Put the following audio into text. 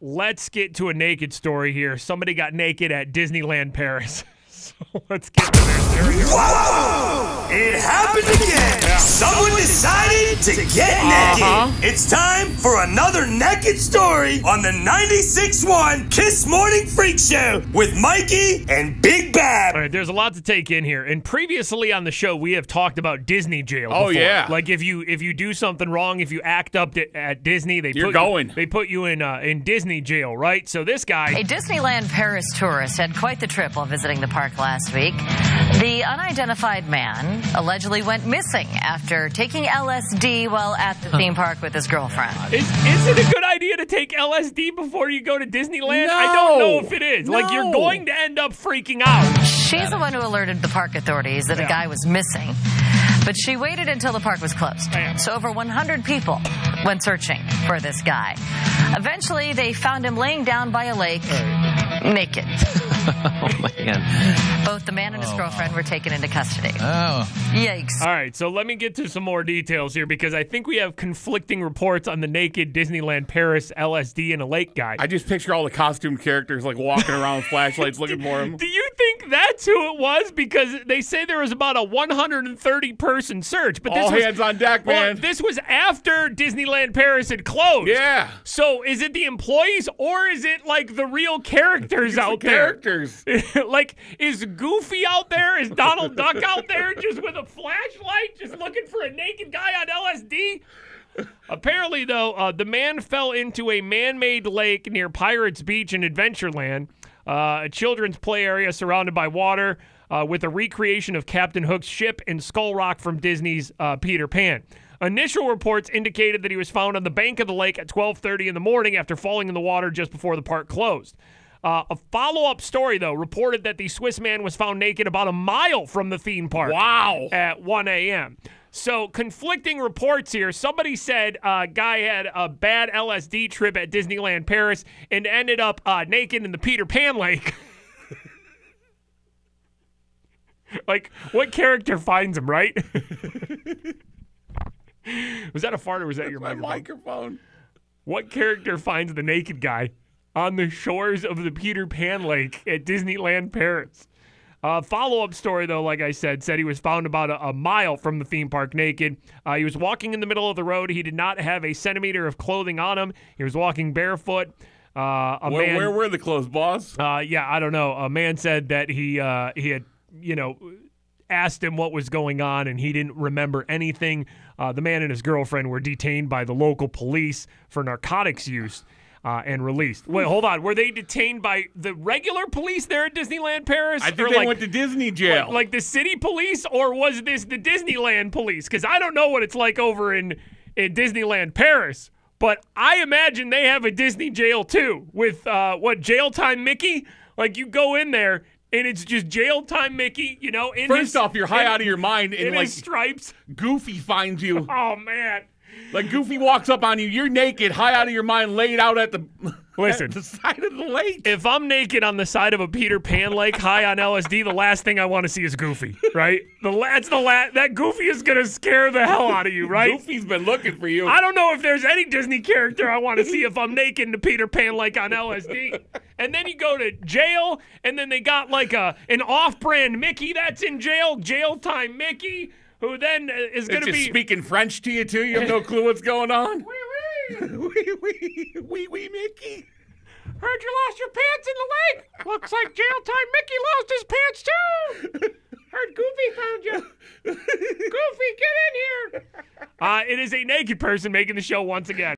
let's get to a naked story here. Somebody got naked at Disneyland Paris. so let's get to story. Whoa! It happened decided to get Uh-huh. naked. It's time for another naked story on the 96.1 Kiss Morning Freak Show with Mikey and Big Bob. All right, there's a lot to take in here. And previously on the show, we have talked about Disney jail. Oh, before. yeah. like if you if you do something wrong, if you act up di- at Disney, they You're put going. You, they put you in uh, in Disney jail, right? So this guy, A Disneyland Paris tourist had quite the trip while visiting the park last week. The unidentified man allegedly went missing after taking LSD while at the theme park with his girlfriend. is is it a good idea to take LSD before you go to Disneyland? I don't know if it is. Like you're going to end up freaking out. She's the one who alerted the park authorities that Yeah. a guy was missing. But she waited until the park was closed. Oh, so over 100 people went searching for this guy. Eventually, they found him laying down by a lake, naked. Oh, man. Both the man and his oh, girlfriend were taken into custody. Oh. Yikes. All right, so let me get to some more details here because I think we have conflicting reports on the naked Disneyland Paris LSD in a lake guy. I just picture all the costume characters like walking around with flashlights looking for him. Do you think that's who it was? Because they say there was about a 130 person search, but this All was, hands on deck, Well, man. this was after Disneyland Paris had closed. Yeah. So is it the employees or is it like the real characters The out there? characters. like, is Goofy out there? Is Donald Duck out there just with a flashlight, just looking for a naked guy on LSD? Apparently, though, uh, the man fell into a man made lake near Pirates Beach in Adventureland, uh, a children's play area surrounded by water. Uh, with a recreation of Captain Hook's ship in Skull Rock from Disney's uh, Peter Pan. Initial reports indicated that he was found on the bank of the lake at 12:30 in the morning after falling in the water just before the park closed. Uh, a follow-up story, though, reported that the Swiss man was found naked about a mile from the theme park Wow. at 1 a.m. So conflicting reports here. Somebody said uh, guy had a bad LSD trip at Disneyland Paris and ended up uh, naked in the Peter Pan Lake. like, what character finds him, right? was that a fart or was that your My microphone? microphone. What character finds the naked guy on the shores of the Peter Pan Lake at Disneyland Paris? Uh, Follow up story, though, like I said, said he was found about a, a mile from the theme park naked. Uh, he was walking in the middle of the road. He did not have a centimeter of clothing on him. He was walking barefoot. Uh, a Where, man, where were the clothes, boss? uh, yeah, I don't know. A man said that he uh, he had, you know, asked him what was going on, and he didn't remember anything. Uh, the man and his girlfriend were detained by the local police for narcotics use. Uh, and released. Wait, hold on. Were they detained by the regular police there at Disneyland Paris? I think Or they like, went to Disney jail. like, like the city police, or was this the Disneyland police? Because I don't know what it's like over in, in Disneyland Paris, but I imagine they have a Disney jail too with uh, what jail time Mickey. Like you go in there and it's just jail time Mickey. You know, in First his, off, you're high in- out of your mind, and in like stripes. Goofy finds you. Oh man. Like Goofy walks up on you, you're naked, high out of your mind, laid out at the Listen. the side of the lake. If I'm naked on the side of a Peter Pan lake, high on LSD, the last thing I want to see is Goofy, right? The that's the la- that Goofy is gonna scare the hell out of you, right? Goofy's been looking for you. I don't know if there's any Disney character I want to see if I'm naked in the Peter Pan like on LSD. And then you go to jail, and then they got like a an off-brand Mickey that's in jail, jail time Mickey, who then uh, is going to just be. speaking French to you too. You have no clue what's going on. Wee wee. wee wee Mickey. Heard you lost your pants in the lake. Looks like jail time Mickey lost his pants too. Heard Goofy found you. Goofy, get in here. Uh, it is a naked person making the show once again.